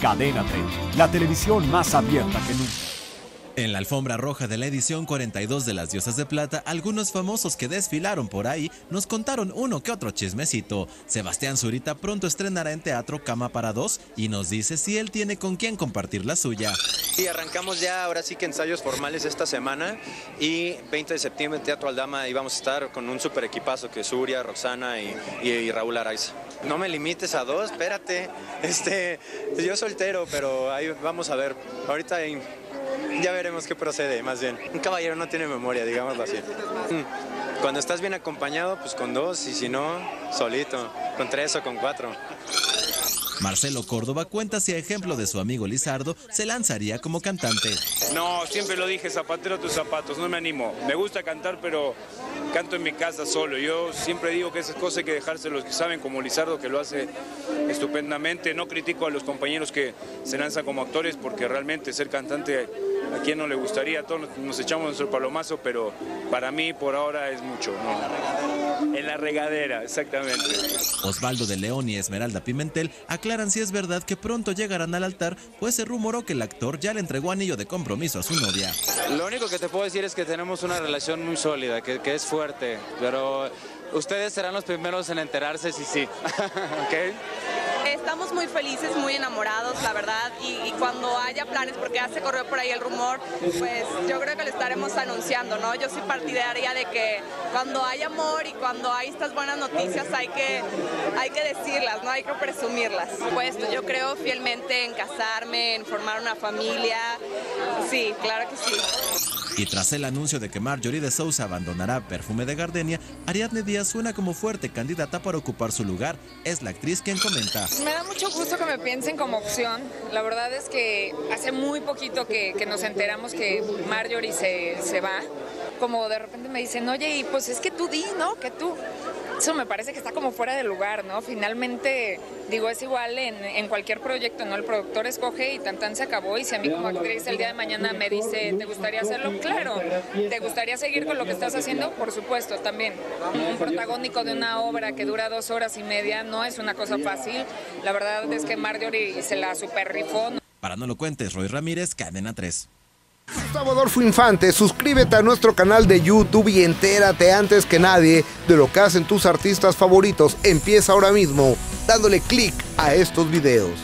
Cadena 30, la televisión más abierta que nunca. En la alfombra roja de la edición 42 de Las Diosas de Plata, algunos famosos que desfilaron por ahí nos contaron uno que otro chismecito. Sebastián Zurita pronto estrenará en teatro Cama para Dos y nos dice si él tiene con quién compartir la suya. Y arrancamos ya ahora sí que ensayos formales esta semana y 20 de septiembre en Teatro Aldama y vamos a estar con un super equipazo que es Suria, Roxana y, Raúl Araiza. No me limites a dos, espérate. Este, yo soltero, pero ahí vamos a ver. Ahorita ya veremos qué procede, más bien. Un caballero no tiene memoria, digámoslo así. Mm. Cuando estás bien acompañado, pues con dos, y si no, solito, con tres o con cuatro. Marcelo Córdoba cuenta si a ejemplo de su amigo Lizardo se lanzaría como cantante. No, siempre lo dije, zapatero tus zapatos, no me animo. Me gusta cantar, pero canto en mi casa solo. Yo siempre digo que esas cosas hay que dejarse los que saben, como Lizardo, que lo hace estupendamente. No critico a los compañeros que se lanzan como actores, porque realmente ser cantante a quien no le gustaría, todos nos echamos nuestro palomazo, pero para mí por ahora es mucho. En la regadera, exactamente. Osvaldo de León y Esmeralda Pimentel aclaran si es verdad que pronto llegarán al altar, pues se rumoró que el actor ya le entregó anillo de compromiso a su novia. Lo único que te puedo decir es que tenemos una relación muy sólida, que, que es fuerte, pero ustedes serán los primeros en enterarse si sí. ¿Ok? Estamos muy felices, muy enamorados, la verdad, y, cuando haya planes, porque ya se corrió por ahí el rumor, pues yo creo que lo estaremos anunciando, ¿no? Yo soy partidaria de que cuando hay amor y cuando hay estas buenas noticias hay que, hay que decirlas, ¿no? Hay que presumirlas. Pues yo creo fielmente en casarme, en formar una familia, sí, claro que sí. Y tras el anuncio de que Marjorie de Sousa abandonará Perfume de Gardenia, Ariadne Díaz suena como fuerte candidata para ocupar su lugar. Es la actriz quien comenta. Me da mucho gusto que me piensen como opción. La verdad es que hace muy poquito que, nos enteramos que Marjorie se, se va. Como de repente me dicen, oye, y pues es que tú di, ¿no? Que tú eso me parece que está como fuera de lugar, ¿no? Finalmente, digo, es igual en, cualquier proyecto, ¿no? El productor escoge y tan tan se acabó y si a mí como actriz el día de mañana me dice, ¿te gustaría hacerlo? Claro. ¿Te gustaría seguir con lo que estás haciendo? Por supuesto, también. Un protagónico de una obra que dura dos horas y media no es una cosa fácil. La verdad es que Marjorie se la super rifó. Para no lo cuentes, Roy Ramírez, Cadena 3. Gustavo Adolfo Infante, suscríbete a nuestro canal de YouTube y entérate antes que nadie de lo que hacen tus artistas favoritos. Empieza ahora mismo dándole clic a estos videos.